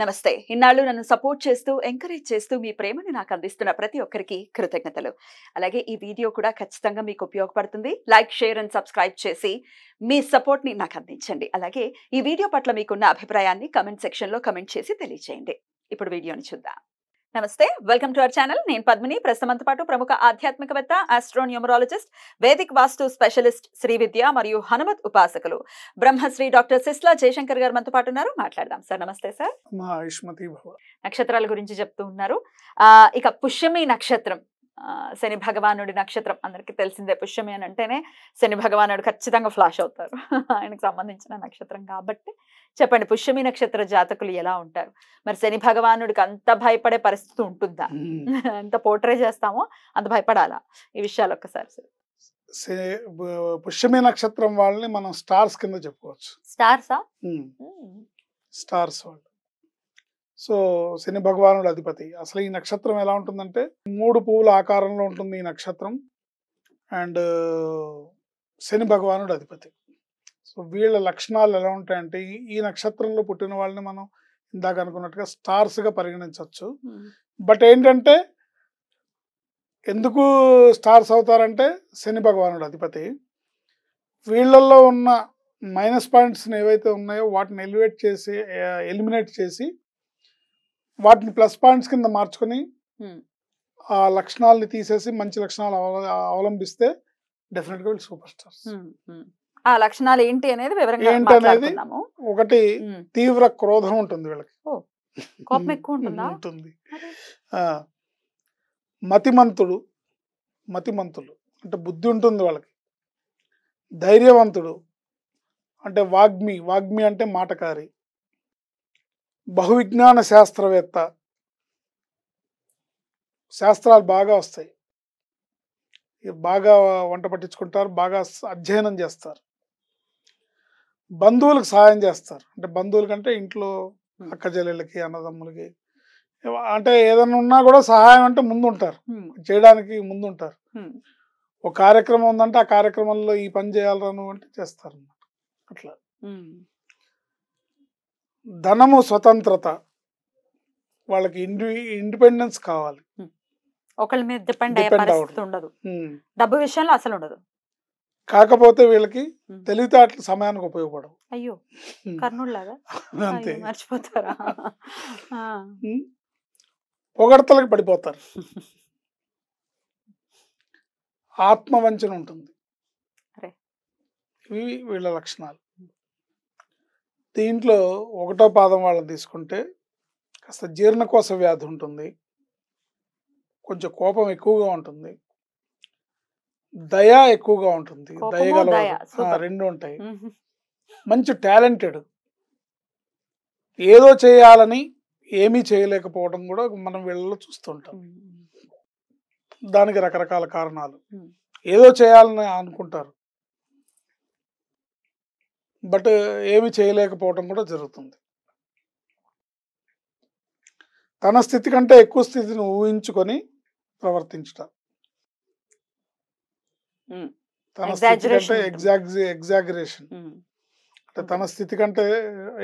నమస్తే. ఇన్నాళ్ళు నన్ను సపోర్ట్ చేస్తూ ఎంకరేజ్ చేస్తూ మీ ప్రేమని నాకు అందిస్తున్న ప్రతి ఒక్కరికి కృతజ్ఞతలు. అలాగే ఈ వీడియో కూడా ఖచ్చితంగా మీకు ఉపయోగపడుతుంది. లైక్ షేర్ అండ్ సబ్స్క్రైబ్ చేసి మీ సపోర్ట్ని నాకు అందించండి. అలాగే ఈ వీడియో పట్ల మీకున్న అభిప్రాయాన్ని కమెంట్ సెక్షన్లో కమెంట్ చేసి తెలియజేయండి ఇప్పుడు వీడియోని చూద్దాం. నమస్తే వెల్కమ్ టు అవర్ ఛానల్. నేను పద్మిని. ప్రస్తుతంతో పాటు ప్రముఖ ఆధ్యాత్మికవేత్త ఆస్ట్రోన్యూమరాలజిస్ట్ వేదిక్ వాస్తు స్పెషలిస్ట్ శ్రీ విద్య మరియు హనుమత్ ఉపాసకులు బ్రహ్మశ్రీ డాక్టర్ సిస్లా జయశంకర్ గారు మనతో పాటు ఉన్నారు. మాట్లాడదాం సార్. నమస్తే సార్. నక్షత్రాల గురించి చెప్తూ ఉన్నారు. ఇక పుష్యమి నక్షత్రం. శని భగవానుడి నక్షత్రం. అందరికీ తెలిసిందే పుష్యమి అని అంటేనే శని భగవానుడు ఖచ్చితంగా ఫ్లాష్ అవుతారు. ఆయనకు సంబంధించిన నక్షత్రం కాబట్టి చెప్పండి పుష్యమి నక్షత్ర జాతకులు ఎలా ఉంటారు? మరి శని భగవానుడికి అంత భయపడే పరిస్థితి ఉంటుందా? ఎంత పోర్ట్రే చేస్తామో అంత భయపడాలా? ఈ విషయాలు ఒక్కసారి పుష్యమి నక్షత్రం వాళ్ళని మనం స్టార్స్ కింద చెప్పుకోవచ్చు. స్టార్సా? స్టార్స్ వాళ్ళు. సో శని భగవానుడు అధిపతి. అసలు ఈ నక్షత్రం ఎలా ఉంటుందంటే మూడు పువ్వుల ఆకారంలో ఉంటుంది ఈ నక్షత్రం. అండ్ శని భగవానుడు అధిపతి. సో వీళ్ళ లక్షణాలు ఎలా ఉంటాయంటే ఈ- ఈ నక్షత్రంలో పుట్టిన వాళ్ళని మనం ఇందాక అనుకున్నట్టుగా stars గా పరిగణించవచ్చు బట్ ఏంటంటే ఎందుకు స్టార్స్ అవుతారంటే శని భగవానుడు అధిపతి. వీళ్ళల్లో ఉన్న మైనస్ పాయింట్స్ని ఏవైతే ఉన్నాయో వాటిని ఎలివేట్ చేసి ఎలిమినేట్ చేసి వాటిని ప్లస్ పాయింట్స్ కింద మార్చుకొని. ఆ లక్షణాలని తీసేసి మంచి లక్షణాలు అవల- అవలంబిస్తే డెఫినెట్గా వీళ్ళు సూపర్ స్టార్స్ ఆ లక్షణాలు ఏంటి అనేది వివరంగా ఏంటనేది? మాట్లాడుకుందాము. ఒకటి. తీవ్ర క్రోధం ఉంటుంది వీళ్ళకి. కోపం ఎక్కువ ఉంటుందా? మతిమంతుడు మతిమంతులు అంటే బుద్ధి ఉంటుంది వాళ్ళకి. ధైర్యవంతుడు అంటే వాగ్మి వాగ్మి అంటే మాటకారి. బహువిజ్ఞాన శాస్త్రవేత్త. శాస్త్రాలు బాగా వస్తాయి. బాగా వంట పట్టించుకుంటారు బాగా అధ్యయనం చేస్తారు. బంధువులకు సహాయం చేస్తారు. అంటే బంధువులకంటే ఇంట్లో అక్క చెల్లెళ్ళకి అన్నదమ్ములకి అంటే ఏదైనా ఉన్నా కూడా సహాయం అంటే ముందు ఉంటారు. చేయడానికి ముందు ఉంటారు. ఒక కార్యక్రమం ఉందంటే ఆ కార్యక్రమంలో ఈ పని చేయాలరా నువ్వు అంటే చేస్తారు అన్నమాట అట్లా. ధనము స్వతంత్రత. వాళ్ళకి ఇండి ఇండిపెండెన్స్ కావాలి. ఒకళ్ళ మీద డిపెండ్ అయ్యే పరిస్థితి. ఉండదు. డబ్బు విషయంలో అసలు ఉండదు. కాకపోతే వీళ్ళకి. తెలివితేటలు సమయానికి ఉపయోగపడవు. అయ్యో! ఉమ్. కర్నూలు లాగా అంతే మర్చిపోతారా. పొగడతలకు పడిపోతారు. ఆత్మవంచన ఉంటుంది. అరే. ఇవి వీళ్ళ లక్షణాలు. దీంట్లో ఒకటో పాదం వాళ్ళని తీసుకుంటే కాస్త జీర్ణకోశ వ్యాధి ఉంటుంది. కొంచెం కోపం ఎక్కువగా ఉంటుంది. దయ ఎక్కువగా ఉంటుంది. దయగల. రెండు ఉంటాయి. మంచి టాలెంటెడ్. ఏదో చేయాలని ఏమీ చేయలేకపోవడం కూడా మనం వీళ్ళలో చూస్తుంటాం. దానికి రకరకాల కారణాలు. ఏదో చేయాలని అనుకుంటారు. బట్ ఏమి చేయలేకపోవడం కూడా జరుగుతుంది తన స్థితి కంటే ఎక్కువ స్థితిని ఊహించుకొని ప్రవర్తించుట. తన స్థితి కంటే Exaggeration ఉంటుంది. Exag exaggeration. అంటే తన స్థితి కంటే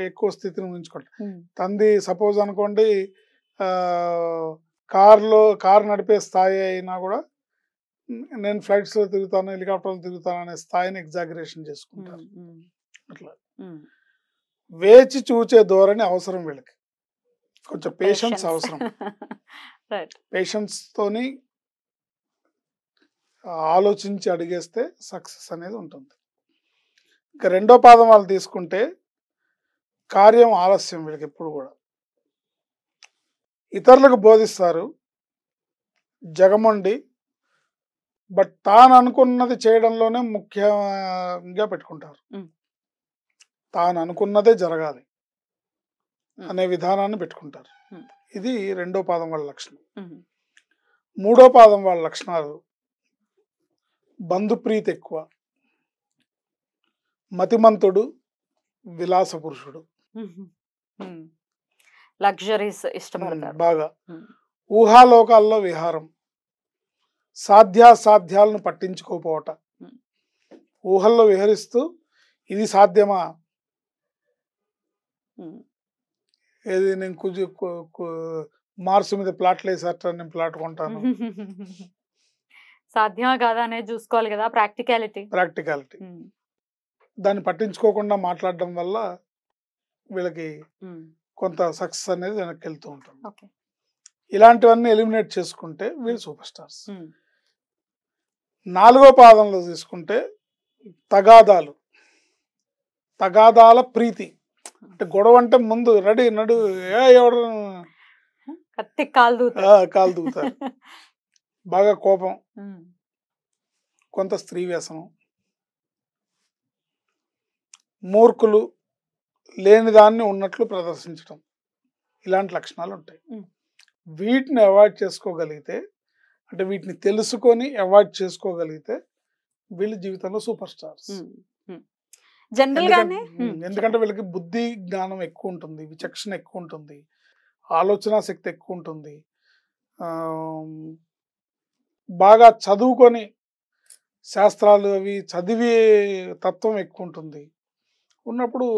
ఎక్కువ స్థితిని ఊహించుకోవడం ఉమ్. తంది సపోజ్ అనుకోండి ఆ, కార్లో కార్ నడిపే స్థాయి అయినా కూడా నేను ఫ్లైట్స్లో తిరుగుతాను హెలికాప్టర్లో తిరుగుతాను అనే స్థాయిని ఎగ్జాగరేషన్ చేసుకుంటారు. అట్లా. వేచి చూచే ధోరణి అవసరం వీళ్ళకి. కొంచెం పేషెన్స్. అవసరం. రైట్ పేషెన్స్ తోని ఆలోచించి అడిగేస్తే సక్సెస్ అనేది ఉంటుంది. ఇంకా రెండో పాదం వాళ్ళు తీసుకుంటే కార్యం ఆలస్యం వీళ్ళకి ఎప్పుడు కూడా. ఇతరులకు బోధిస్తారు జగమండి బట్ తాను అనుకున్నది చేయడంలోనే ముఖ్యంగా పెట్టుకుంటారు. తాను అనుకున్నదే జరగాలి. అనే విధానాన్ని పెట్టుకుంటారు. ఇది రెండో పాదం వాళ్ళ లక్షణం. మూడో పాదం వాళ్ళ లక్షణాలు బంధుప్రీతి ఎక్కువ మతిమంతుడు విలాస పురుషుడు లగ్జరీస్ ఇష్టపడతారు బాగా. ఊహాలోకాల్లో విహారం సాధ్యాసాధ్యాలను పట్టించుకోపోవట. ఊహల్లో విహరిస్తూ ఇది సాధ్యమా. ఏది నేను కుజు మార్స్ మీద ప్లాట్లు వేసేట నేను ప్లాట్ కొంటాను. సాధ్యమా కాదా అనేది చూసుకోవాలి కదా ప్రాక్టికాలిటీ. ప్రాక్టికాలిటీ. దాన్ని పట్టించుకోకుండా మాట్లాడడం వల్ల వీళ్ళకి కొంత సక్సెస్ అనేది వెనక్కి వెళ్తూ ఉంటుంది. ఇలాంటివన్నీ ఎలిమినేట్ చేసుకుంటే వీళ్ళు సూపర్ స్టార్స్. నాలుగో పాదంలో తీసుకుంటే తగాదాలు. తగాదాల ప్రీతి. అంటే గొడవ అంటే ముందు రెడీ నడు. ఏ ఎవడు కత్తి కాలు దూతారు. కాలు దూకుతారు బాగా కోపం. కొంత స్త్రీ వ్యసనం మూర్ఖులు లేని దాన్ని ఉన్నట్లు ప్రదర్శించడం ఇలాంటి లక్షణాలు ఉంటాయి. వీటిని అవాయిడ్ చేసుకోగలిగితే అంటే వీటిని తెలుసుకొని అవాయిడ్ చేసుకోగలిగితే వీళ్ళ జీవితంలో సూపర్ స్టార్స్. జనరల్ గానే ఎందుకంటే వీళ్ళకి బుద్ధి జ్ఞానం ఎక్కువ ఉంటుంది విచక్షణ ఎక్కువ ఉంటుంది ఆలోచన శక్తి ఎక్కువ ఉంటుంది. బాగా చదువుకొని శాస్త్రాలు అవి చదివే తత్వం ఎక్కువ ఉంటుంది. ఉన్నప్పుడు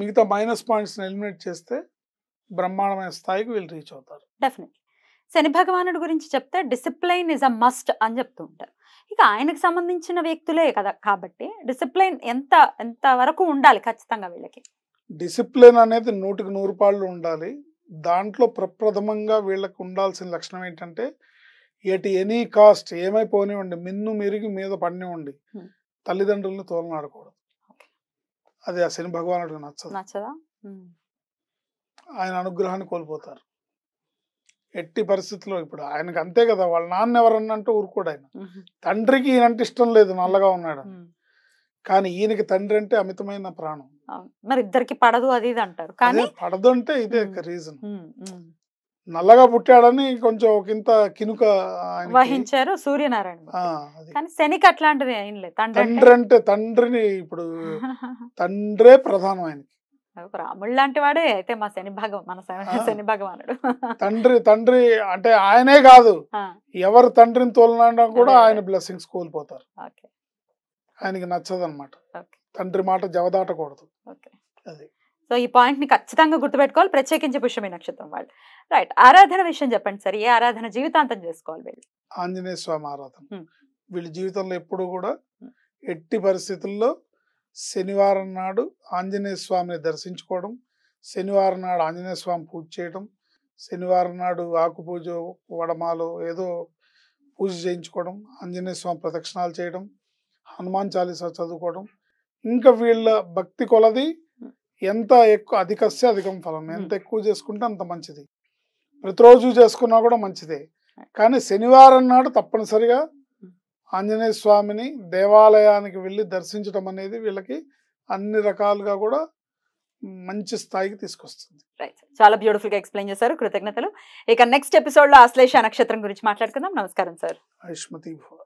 మిగతా మైనస్ పాయింట్స్ని ఎలిమినేట్ చేస్తే బ్రహ్మాండమైన స్థాయికి వీళ్ళు రీచ్ అవుతారు. డెఫినెట్లీ. శని భగవానుడి గురించి చెప్తే డిసిప్లైన్ ఇస్ అ మస్ట్ అని చెప్తూ ఉంటారు. ఇక ఆయనకు సంబంధించిన వ్యక్తులే కదా కాబట్టి డిసిప్లైన్ ఎంత ఎంత వరకు ఉండాలి ఖచ్చితంగా వీళ్ళకి? డిసిప్లిన్ అనేది నూటికి నూరు పాళ్ళు ఉండాలి. దాంట్లో ప్రప్రథమంగా వీళ్ళకి ఉండాల్సిన లక్షణం ఏంటంటే ఎట్ ఎనీ కాస్ట్ ఏమైపోనివ్వండి మిన్ను మెరిగి మీద పడినివ్వండి. తల్లిదండ్రులను తోలనాడకూడదు. అది ఆ శని భగవానుడికి నచ్చదు. నచ్చదా? ఆయన అనుగ్రహాన్ని కోల్పోతారు. ఎట్టి పరిస్థితుల్లో ఇప్పుడు ఆయనకు అంతే కదా వాళ్ళ నాన్న ఎవరన్నంటే ఊరుకోడు ఆయన తండ్రికి ఈయనంటే ఇష్టం లేదు నల్లగా ఉన్నాడు కానీ ఈయనకి తండ్రి అంటే అమితమైన ప్రాణం. మరి ఇద్దరికి పడదు అది ఇది అంటారు కానీ పడదు అంటే ఇదే. రీజన్. నల్లగా పుట్టాడని కొంచెం ఒకంత కినుక. వహించారు సూర్యనారాయణ. కానీ శనికి అట్లాంటిది తండ్రి అంటే తండ్రిని ఇప్పుడు తండ్రే ప్రధానం ఆయనకి రాముడు లాంటి వాడే. అయితే మా శని భగవ మన శని- భగవానుడు. తండ్రి తండ్రి అంటే ఆయనే కాదు. ఎవరు తండ్రిని తోలనా కూడా ఆయన. బ్లెస్సింగ్స్ కోల్పోతారు. ఓకే. ఆయనకి నచ్చదు అనమాట తండ్రి మాట జవదాటకూడదు. ఓకే. అది. సో ఈ పాయింట్ని ఖచ్చితంగా గుర్తుపెట్టుకోవాలి. ప్రత్యేకించి పుష్యమి నక్షత్రం వాళ్ళు. రైట్. ఆరాధన విషయం చెప్పండి సార్. ఏ ఆరాధన జీవితాంతం చేసుకోవాలి వీళ్ళు? ఆంజనేయ స్వామి ఆరాధన. వీళ్ళ జీవితంలో ఎప్పుడు కూడా. ఎట్టి పరిస్థితుల్లో శనివారం నాడు ఆంజనేయ స్వామిని దర్శించుకోవడం శనివారం నాడు ఆంజనేయ స్వామి పూజ చేయడం శనివారం నాడు ఆకు పూజ వడమాలు ఏదో పూజ చేయించుకోవడం ఆంజనేయ స్వామి ప్రదక్షిణాలు చేయడం హనుమాన్ చాలీసా చదువుకోవడం. ఇంకా వీళ్ళ భక్తి కొలది ఎంత ఎక్కువ అధికస్య అధికం ఫలం. ఎంత ఎక్కువ చేసుకుంటే అంత మంచిది. ప్రతిరోజు చేసుకున్నా కూడా మంచిదే. కానీ శనివారం నాడు తప్పనిసరిగా ఆంజనేయ స్వామిని దేవాలయానికి వెళ్ళి దర్శించడం అనేది వీళ్ళకి అన్ని రకాలుగా కూడా మంచి స్థాయికి తీసుకొస్తుంది. రైట్ చాలా బ్యూటిఫుల్గా ఎక్స్ప్లెయిన్ చేశారు. కృతజ్ఞతలు. ఇక నెక్స్ట్ ఎపిసోడ్లో ఆశ్లేష నక్షత్రం గురించి మాట్లాడుకుందాం. నమస్కారం సార్ ఆయుష్మతి భవ